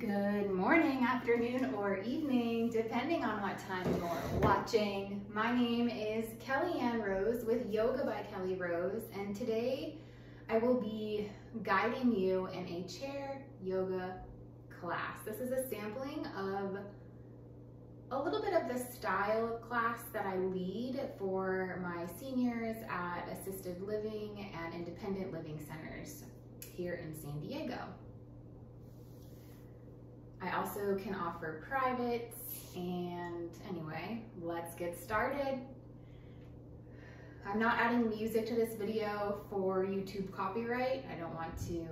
Good morning, afternoon, or evening, depending on what time you're watching. My name is Kellyann Rose with Yoga by Kelly Rose, and today I will be guiding you in a chair yoga class. This is a sampling of a little bit of the style of class that I lead for my seniors at assisted living and independent living centers here in San Diego. I also can offer privates and anyway, let's get started. I'm not adding music to this video for YouTube copyright. I don't want to,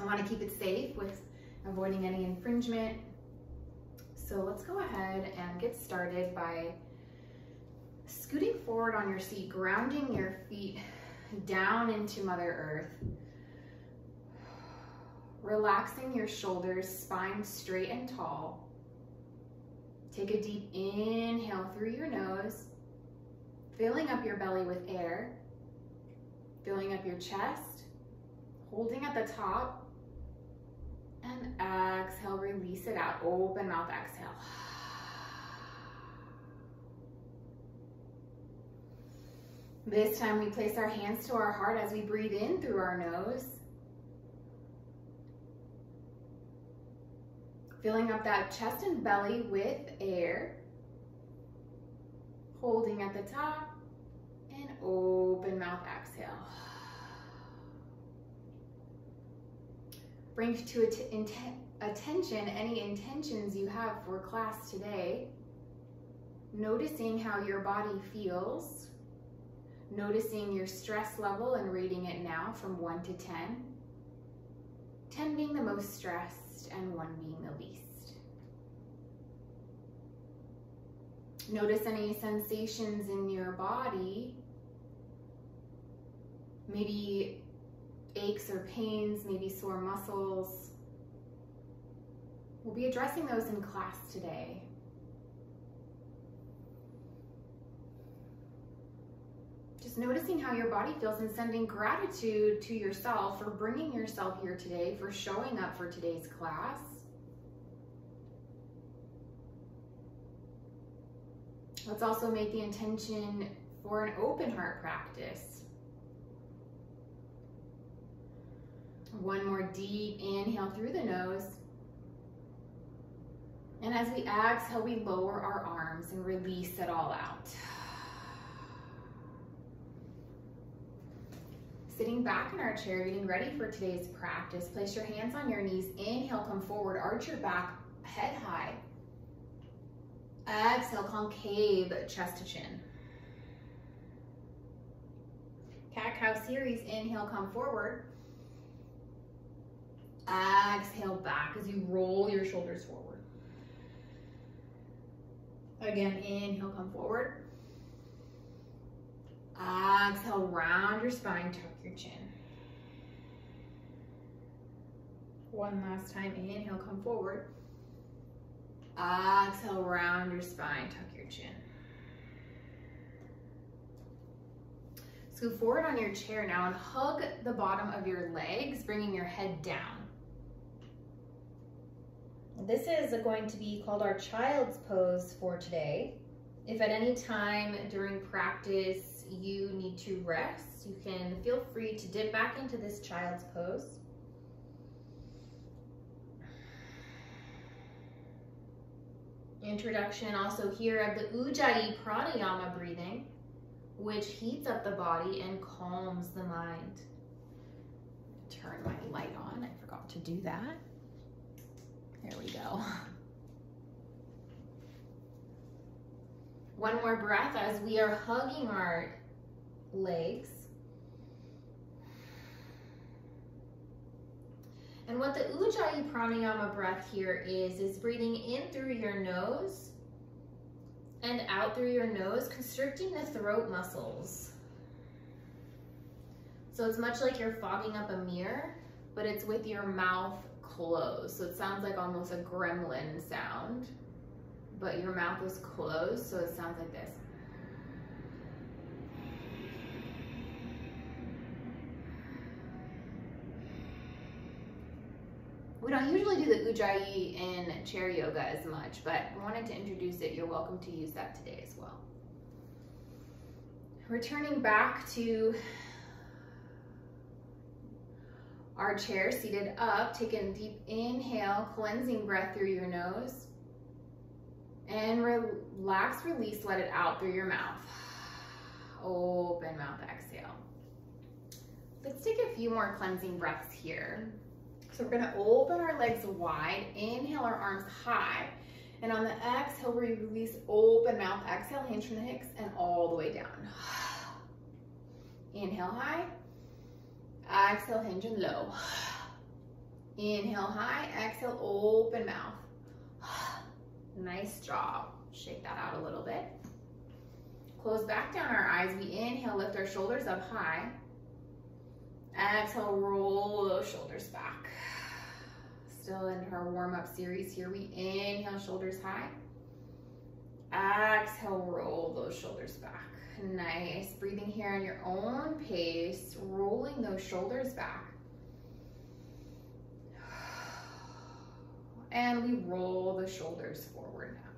I want to keep it safe with avoiding any infringement. So let's go ahead and get started by scooting forward on your seat, grounding your feet down into Mother Earth. Relaxing your shoulders, spine straight and tall. Take a deep inhale through your nose, filling up your belly with air, filling up your chest, holding at the top, and exhale, release it out. Open mouth, exhale. This time we place our hands to our heart as we breathe in through our nose Filling up that chest and belly with air. Holding at the top and open mouth exhale. Bring to attention any intentions you have for class today. Noticing how your body feels. Noticing your stress level and rating it now from 1 to 10. 10 being the most stressed and one being the least. Notice any sensations in your body, maybe aches or pains, maybe sore muscles. We'll be addressing those in class today. Just noticing how your body feels and sending gratitude to yourself for bringing yourself here today, for showing up for today's class. Let's also make the intention for an open heart practice. One more deep inhale through the nose. And as we exhale, we lower our arms and release it all out. Sitting back in our chair, getting ready for today's practice, place your hands on your knees. Inhale, come forward, arch your back, head high. Exhale, concave, chest to chin. Cat-cow series, inhale, come forward. Exhale back as you roll your shoulders forward. Again, inhale, come forward. Exhale, round your spine, tuck your chin. One last time, inhale, come forward. Exhale, round your spine, tuck your chin. Scoot forward on your chair now and hug the bottom of your legs, bringing your head down. This is going to be called our child's pose for today. If at any time during practice you need to rest, you can feel free to dip back into this child's pose. Introduction also here of the Ujjayi Pranayama breathing, which heats up the body and calms the mind. Turn my light on, I forgot to do that. There we go. One more breath as we are hugging our legs. And what the Ujjayi Pranayama breath here is, is breathing in through your nose and out through your nose, constricting the throat muscles. So it's much like you're fogging up a mirror, but it's with your mouth closed. So it sounds like almost a gremlin sound, but your mouth is closed, so it sounds like this. We don't usually do the Ujjayi in chair yoga as much, but wanted to introduce it. You're welcome to use that today as well. Returning back to our chair, seated up, take a deep inhale, cleansing breath through your nose. And relax, release, let it out through your mouth. Open mouth, exhale. Let's take a few more cleansing breaths here. So we're gonna open our legs wide, inhale our arms high, and on the exhale, we release open mouth, exhale, hinge from the hips, and all the way down. Inhale high, exhale, hinge and low. Inhale high, exhale, open mouth. Nice job. Shake that out a little bit. Close back down our eyes. We inhale, lift our shoulders up high. Exhale, roll those shoulders back. Still in our warm-up series here. We inhale, shoulders high. Exhale, roll those shoulders back. Nice. Breathing here on your own pace, rolling those shoulders back. And we roll the shoulders forward now.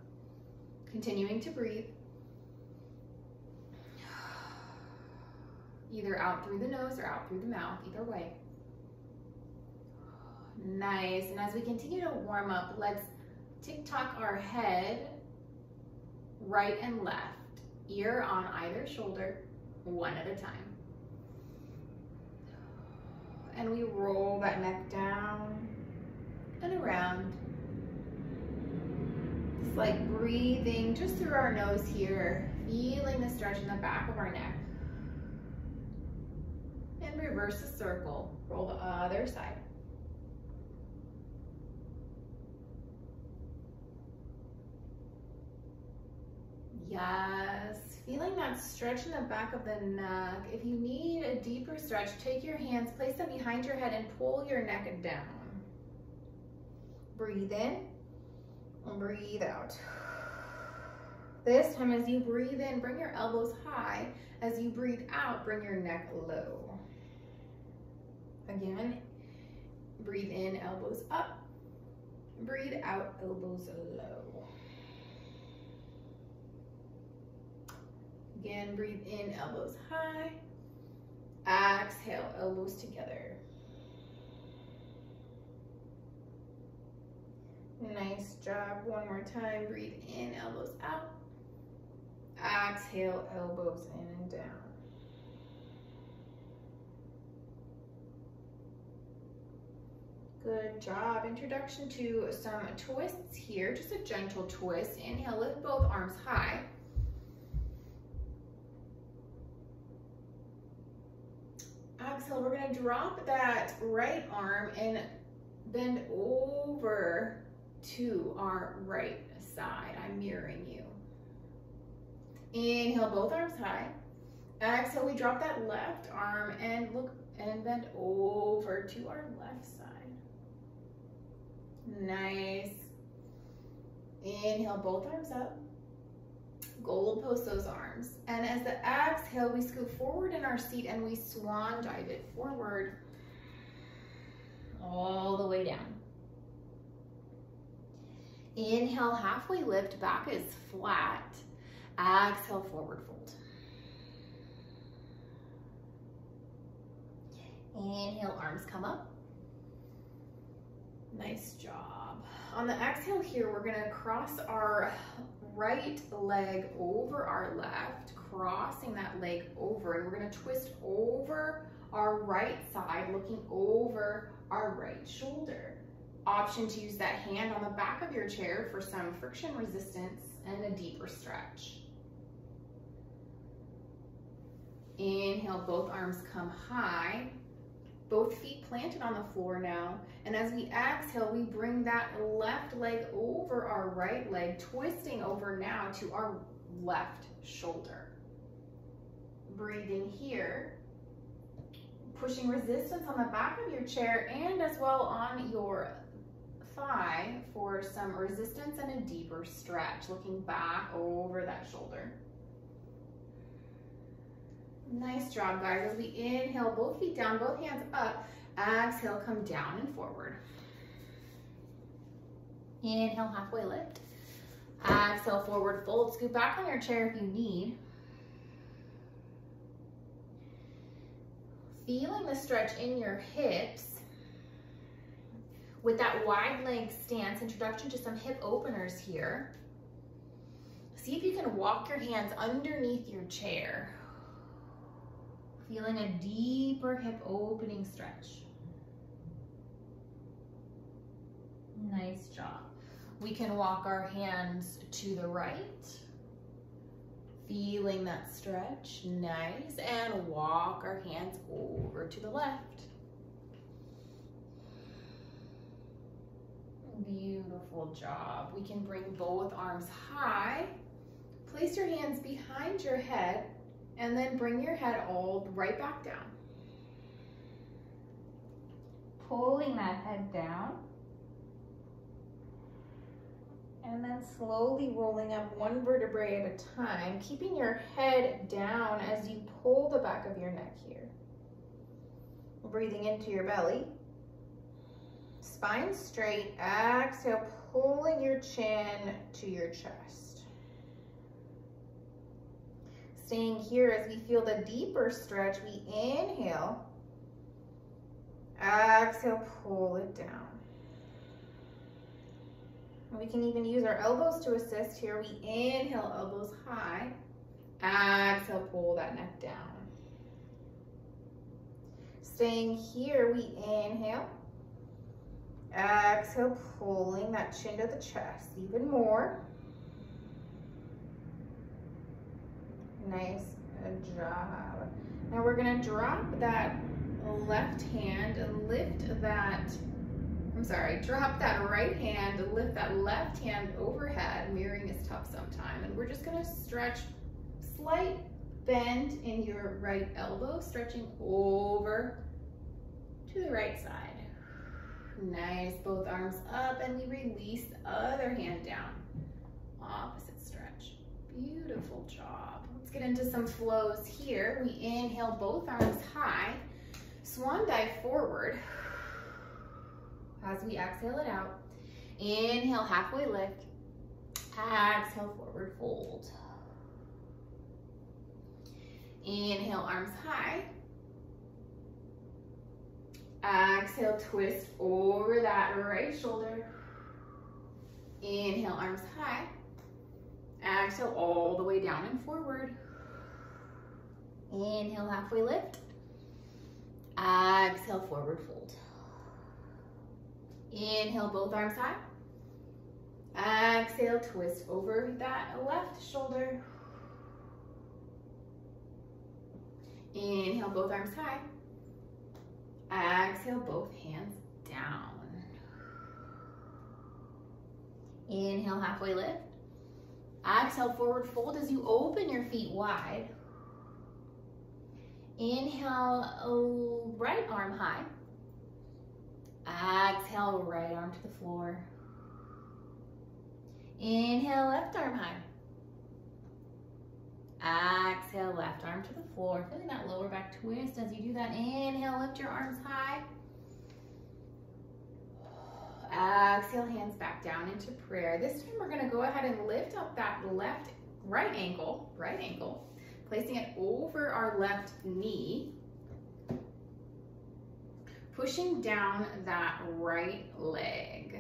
Continuing to breathe. Either out through the nose or out through the mouth, either way. Nice, and as we continue to warm up, let's tick-tock our head right and left, ear on either shoulder, one at a time. And we roll that neck down and around. It's like breathing just through our nose here, feeling the stretch in the back of our neck reverse the circle. Roll the other side. Yes, feeling that stretch in the back of the neck. If you need a deeper stretch, take your hands, place them behind your head and pull your neck down. Breathe in and breathe out. This time as you breathe in, bring your elbows high. As you breathe out, bring your neck low. Again, breathe in, elbows up. Breathe out, elbows low. Again, breathe in, elbows high. Exhale, elbows together. Nice job. One more time. Breathe in, elbows out. Exhale, elbows in and down. Good job. Introduction to some twists here. Just a gentle twist. Inhale, lift both arms high. Exhale, we're gonna drop that right arm and bend over to our right side. I'm mirroring you. Inhale, both arms high. Exhale, we drop that left arm and look and bend over to our left side. Nice. Inhale, both arms up. Goalpost those arms. And as the exhale, we scoot forward in our seat and we swan dive it forward all the way down. Inhale, halfway lift, back is flat. Exhale, forward fold. Inhale, arms come up. Nice job. On the exhale here, we're gonna cross our right leg over our left, crossing that leg over, and we're gonna twist over our right side, looking over our right shoulder. Option to use that hand on the back of your chair for some friction resistance and a deeper stretch. Inhale, both arms come high. Both feet planted on the floor now. And as we exhale, we bring that left leg over our right leg, twisting over now to our left shoulder. Breathing here. Pushing resistance on the back of your chair and as well on your thigh for some resistance and a deeper stretch, looking back over that shoulder. Nice job, guys. As we inhale, both feet down, both hands up. Exhale, come down and forward. Inhale, halfway lift. Exhale, forward fold. Scoot back on your chair if you need. Feeling the stretch in your hips with that wide leg stance, introduction to some hip openers here. See if you can walk your hands underneath your chair. Feeling a deeper hip opening stretch. Nice job. We can walk our hands to the right. Feeling that stretch, nice. And walk our hands over to the left. Beautiful job. We can bring both arms high. Place your hands behind your head and then bring your head all right back down. Pulling that head down. And then slowly rolling up one vertebrae at a time, keeping your head down as you pull the back of your neck here. Breathing into your belly. Spine straight, exhale, pulling your chin to your chest. Staying here as we feel the deeper stretch, we inhale, exhale, pull it down. And we can even use our elbows to assist here. We inhale, elbows high, exhale, pull that neck down. Staying here, we inhale, Exhale, pulling that chin to the chest even more. Nice job. Now we're gonna drop that left hand lift that, I'm sorry, drop that right hand lift that left hand overhead. Mirroring is tough sometime. And we're just gonna stretch slight bend in your right elbow, stretching over to the right side. Nice, both arms up and we release the other hand down. Opposite stretch. Beautiful job. Get into some flows here. We inhale both arms high. Swan dive forward. As we exhale it out. Inhale, halfway lift. Exhale, forward fold. Inhale, arms high. Exhale, twist over that right shoulder. Inhale, arms high. Exhale, all the way down and forward. Inhale, halfway lift. Ah, exhale, forward fold. Inhale, both arms high. Ah, exhale, twist over that left shoulder. Inhale, both arms high. Ah, exhale, both hands down. Inhale, halfway lift. Exhale, forward fold as you open your feet wide. Inhale, oh, right arm high. Exhale, right arm to the floor. Inhale, left arm high. Exhale, left arm to the floor. Feeling that lower back twist as you do that. Inhale, lift your arms high. Exhale, hands back down into prayer. This time we're gonna go ahead and lift up that left, right ankle, right ankle, placing it over our left knee. Pushing down that right leg.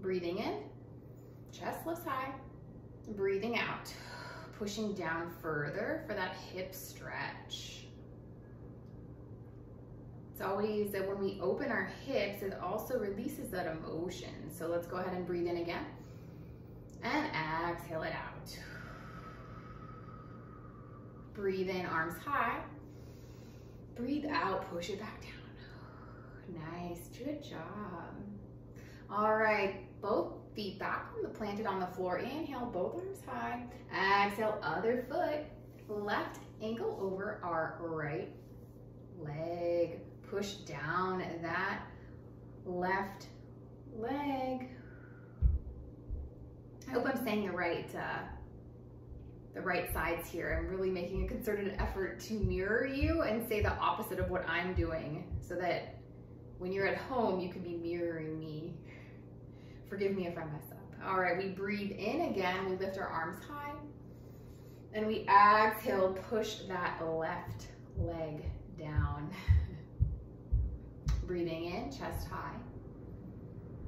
Breathing in, chest lifts high. Breathing out pushing down further for that hip stretch. It's always that when we open our hips, it also releases that emotion. So let's go ahead and breathe in again. And exhale it out. Breathe in, arms high. Breathe out, push it back down. Nice, good job. All right, both feet back on the planted on the floor. Inhale, both arms high. Exhale, other foot, left ankle over our right leg. Push down that left leg. I hope I'm saying the right uh, the right sides here. I'm really making a concerted effort to mirror you and say the opposite of what I'm doing so that when you're at home, you can be mirroring me Forgive me if I mess up. All right, we breathe in again. We lift our arms high. And we exhale, push that left leg down. Breathing in, chest high.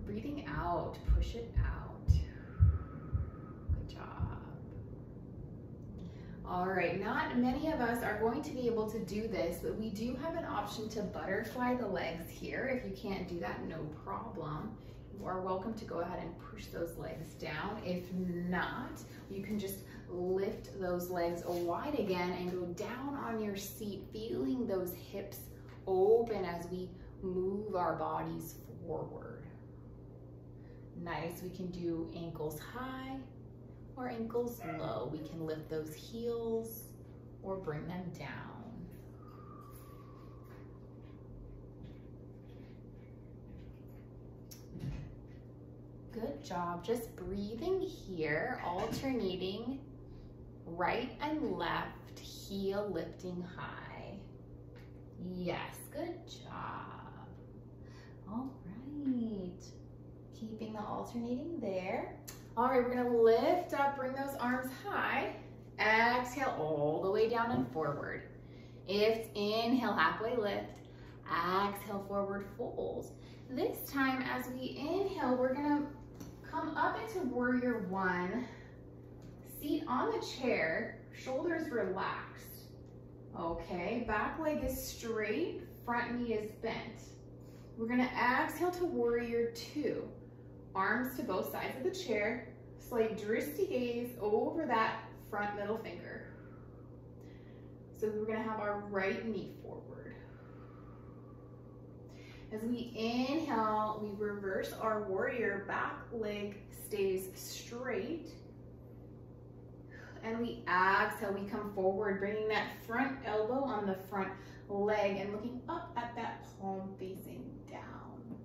Breathing out, push it out. Good job. All right, not many of us are going to be able to do this, but we do have an option to butterfly the legs here. If you can't do that, no problem. You are welcome to go ahead and push those legs down. If not, you can just lift those legs wide again and go down on your seat, feeling those hips open as we move our bodies forward. Nice, we can do ankles high or ankles low. We can lift those heels or bring them down. Good job, just breathing here, alternating right and left, heel lifting high. Yes, good job. All right, keeping the alternating there. All right, we're gonna lift up, bring those arms high. Exhale all the way down and forward. If inhale, halfway lift. Exhale, forward fold. This time, as we inhale, we're gonna come up into warrior one seat on the chair, shoulders relaxed. Okay, back leg is straight, front knee is bent. We're gonna exhale to warrior two. Arms to both sides of the chair, slight drishti gaze over that front middle finger. So we're gonna have our right knee forward. As we inhale, we reverse our warrior, back leg stays straight and we exhale, we come forward, bringing that front elbow on the front leg and looking up at that palm facing down.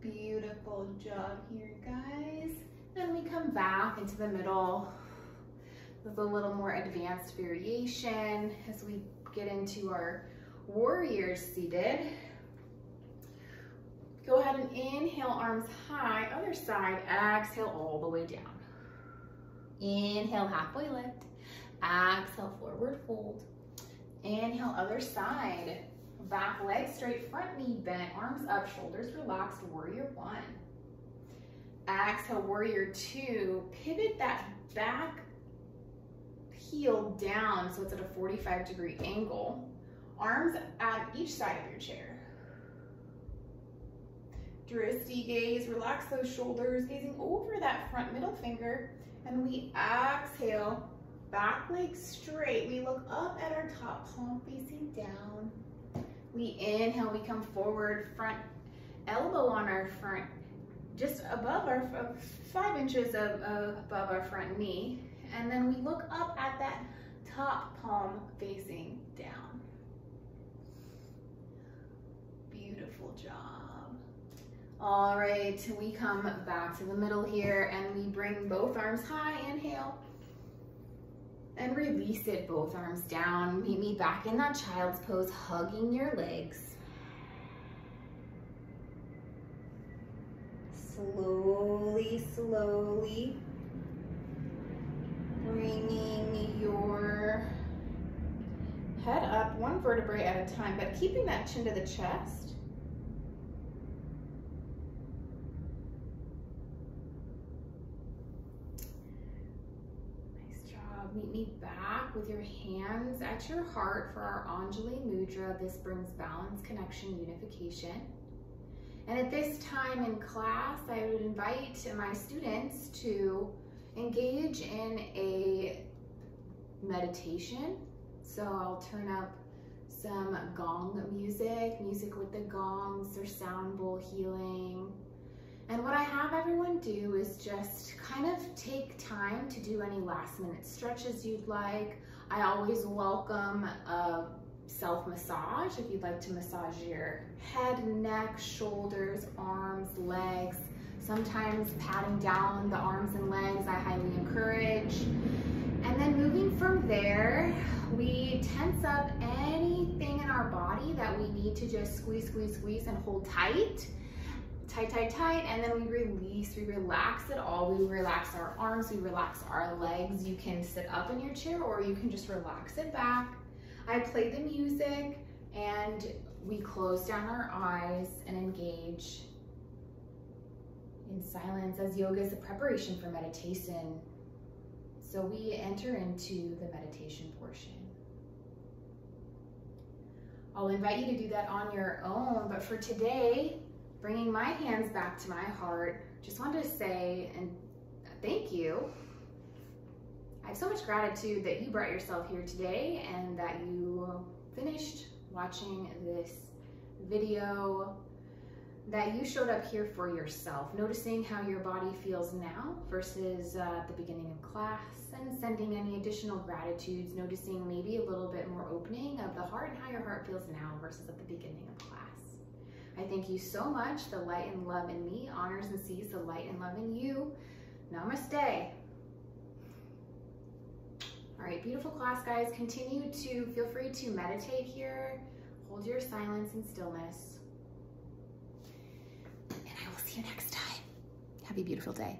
Beautiful job here, guys. Then we come back into the middle with a little more advanced variation as we get into our warriors seated. Go ahead and inhale, arms high, other side, exhale all the way down. Inhale, halfway lift. Exhale, forward fold. Inhale, other side. Back leg straight, front knee bent, arms up, shoulders relaxed, warrior one. Exhale, warrior two. Pivot that back heel down so it's at a 45 degree angle. Arms at each side of your chair. Drishti gaze, relax those shoulders, gazing over that front middle finger and we exhale, back leg straight. We look up at our top palm facing down. We inhale, we come forward, front elbow on our front, just above our, five inches of, uh, above our front knee. And then we look up at that top palm facing down. Beautiful job. All right, we come back to the middle here and we bring both arms high, inhale. And release it, both arms down. Meet me back in that child's pose, hugging your legs. Slowly, slowly bringing your head up one vertebrae at a time, but keeping that chin to the chest. Meet me back with your hands at your heart for our Anjali Mudra. This brings balance, connection, unification. And at this time in class, I would invite my students to engage in a meditation. So I'll turn up some gong music, music with the gongs or sound bowl healing. And what I have everyone do is just kind of take time to do any last minute stretches you'd like. I always welcome a self massage if you'd like to massage your head, neck, shoulders, arms, legs. Sometimes patting down the arms and legs, I highly encourage. And then moving from there, we tense up anything in our body that we need to just squeeze, squeeze, squeeze and hold tight tight, tight, tight, and then we release, we relax it all. We relax our arms, we relax our legs. You can sit up in your chair or you can just relax it back. I play the music and we close down our eyes and engage in silence as yoga is the preparation for meditation. So we enter into the meditation portion. I'll invite you to do that on your own, but for today, bringing my hands back to my heart, just wanted to say and thank you. I have so much gratitude that you brought yourself here today and that you finished watching this video, that you showed up here for yourself, noticing how your body feels now versus uh, the beginning of class and sending any additional gratitudes, noticing maybe a little bit more opening of the heart and how your heart feels now versus at the beginning of class. I thank you so much. The light and love in me honors and sees the light and love in you. Namaste. All right, beautiful class, guys. Continue to feel free to meditate here. Hold your silence and stillness. And I will see you next time. Have a beautiful day.